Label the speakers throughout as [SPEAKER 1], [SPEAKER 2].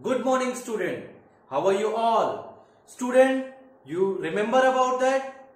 [SPEAKER 1] Good morning student. How are you all? Student, you remember about that?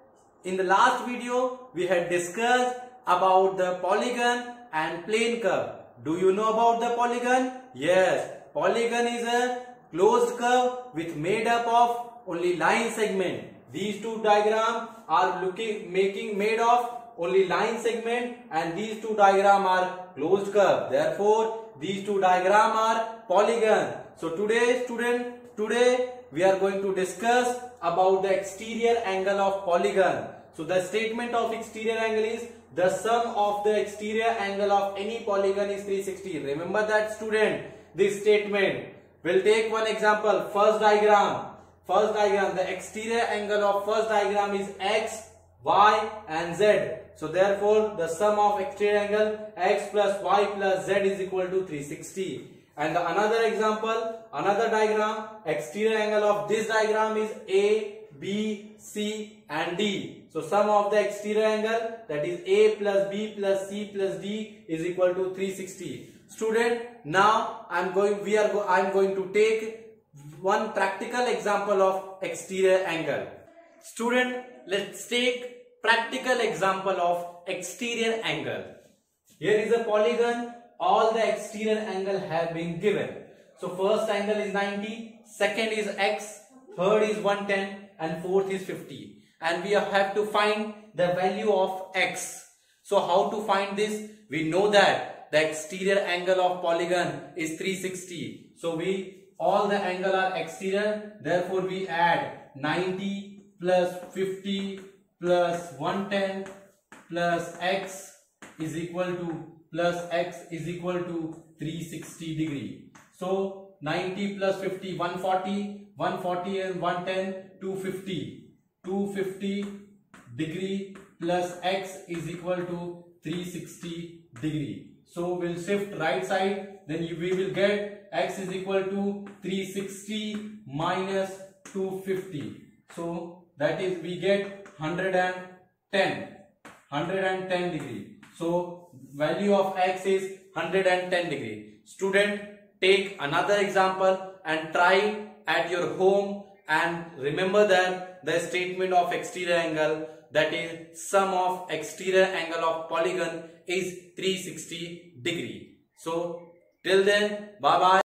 [SPEAKER 1] In the last video, we had discussed about the polygon and plane curve. Do you know about the polygon? Yes, polygon is a closed curve with made up of only line segment. These two diagram are looking making made of only line segment and these two diagram are closed curve. Therefore, these two diagram are polygon. So today student, today we are going to discuss about the exterior angle of polygon. So the statement of exterior angle is the sum of the exterior angle of any polygon is 360. Remember that student, this statement. We'll take one example, first diagram. First diagram, the exterior angle of first diagram is x, y and z. So therefore the sum of exterior angle x plus y plus z is equal to 360. And the another example, another diagram, exterior angle of this diagram is A, B, C and D. So sum of the exterior angle that is A plus B plus C plus D is equal to 360. Student, now I am going, we are, go, I am going to take one practical example of exterior angle. Student, let's take practical example of exterior angle. Here is a polygon. All the exterior angle have been given. So first angle is 90, second is x, third is 110 and fourth is 50. And we have to find the value of x. So how to find this? We know that the exterior angle of polygon is 360. So we all the angle are exterior. Therefore we add 90 plus 50 plus 110 plus x is equal to plus x is equal to 360 degree. So 90 plus 50 140 140 and 110 250 250 degree plus x is equal to 360 degree. So we'll shift right side then we will get x is equal to 360 minus 250. So that is we get 110 110 degree. So value of x is 110 degree. Student take another example and try at your home and remember that the statement of exterior angle that is sum of exterior angle of polygon is 360 degree. So till then bye bye